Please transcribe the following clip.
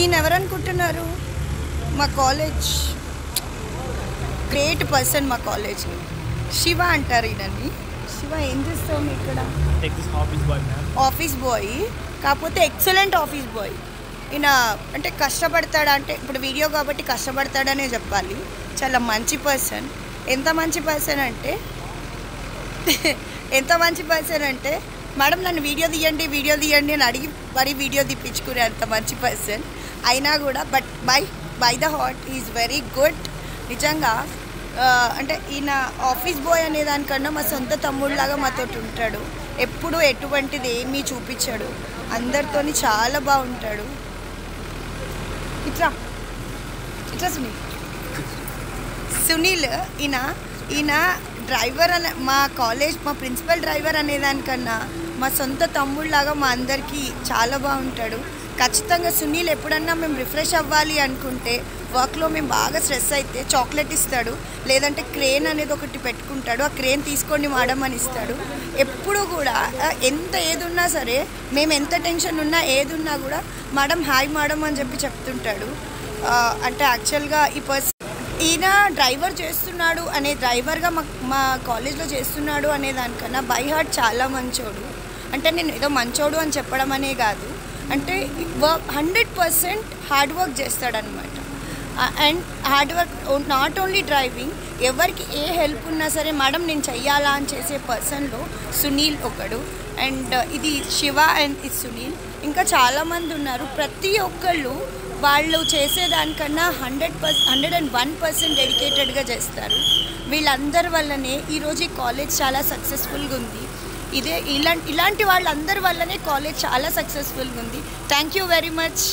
ఈయన ఎవరనుకుంటున్నారు మా కాలేజ్. గ్రేట్ పర్సన్ మా కాలేజ్లో శివ అంటారు ఈయనని. శివ ఏం చేస్తావు ఇక్కడ. Office boy. కాకపోతే ఎక్సలెంట్ ఆఫీస్ బాయ్. ఈయన అంటే కష్టపడతాడా అంటే ఇప్పుడు వీడియో కాబట్టి కష్టపడతాడనే చెప్పాలి. చాలా మంచి పర్సన్. ఎంత మంచి పర్సన్ అంటే ఎంత మంచి పర్సన్ అంటే మేడం నన్ను వీడియో తీయండి వీడియో తీయండి అని అడిగి మరీ వీడియో తీపించుకునే అంత మంచి పర్సన్ అయినా కూడా. But by by the heart is very good. నిజంగా అంటే ఈయన ఆఫీస్ బాయ్ అనే దానికన్నా మా సొంత తమ్ముళ్ళలాగా మాతో ఉంటాడు. ఎప్పుడు ఎటువంటిది ఏమీ చూపించాడు అందరితోని చాలా బాగుంటాడు. ఇట్లా ఇట్లా సునీల్. సునీల్ ఈయన ఈయన డ్రైవర్ అనే మా కాలేజ్ మా ప్రిన్సిపల్ డ్రైవర్ అనేదానికన్నా మా సొంత తమ్ముళ్ళలాగా మా అందరికీ చాలా బాగుంటాడు. ఖచ్చితంగా సునీల్ ఎప్పుడన్నా మేము రిఫ్రెష్ అవ్వాలి అనుకుంటే వర్క్లో మేము బాగా స్ట్రెస్ అయితే చాక్లెట్ ఇస్తాడు లేదంటే క్రేన్ అనేది ఒకటి పెట్టుకుంటాడు ఆ క్రేన్ తీసుకొని వాడమని ఇస్తాడు. ఎప్పుడు కూడా ఎంత ఏదున్నా సరే మేము ఎంత టెన్షన్ ఉన్నా ఏదున్నా కూడా మేడం హాయ్ మేడం అని చెప్పి చెప్తుంటాడు. అంటే యాక్చువల్గా ఈ పర్సన్ ఈయన డ్రైవర్ చేస్తున్నాడు అనే డ్రైవర్గా మా మా కాలేజ్లో చేస్తున్నాడు అనే దానికన్నా బై హార్ట్ చాలా మంచోడు. అంటే నేను ఏదో మంచోడు అని చెప్పడం అనే కాదు. అంటే work hundred percent hard work చేస్తాడనమాట. And hard work not only driving ఎవరికి ఏ హెల్ప్ ఉన్నా సరే మేడం నేను చెయ్యాలా? అని చేసే పర్సన్లో సునీల్ ఒకడు అండ్ ఇది శివ అండ్ ఇది సునీల్. ఇంకా చాలామంది ఉన్నారు. ప్రతి ఒక్కళ్ళు వాళ్ళు చేసేదానికన్నా hundred percent hundred and one percent డెడికేటెడ్గా చేస్తారు. వీళ్ళందరి వల్లనే ఈరోజు ఈ కాలేజ్ చాలా సక్సెస్ఫుల్గా ఉంది. ఇదే ఇలాంటి ఇలాంటి వాళ్ళందరి వల్లనే కాలేజ్ చాలా సక్సెస్ఫుల్గా ఉంది. Thank you very much.